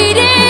waiting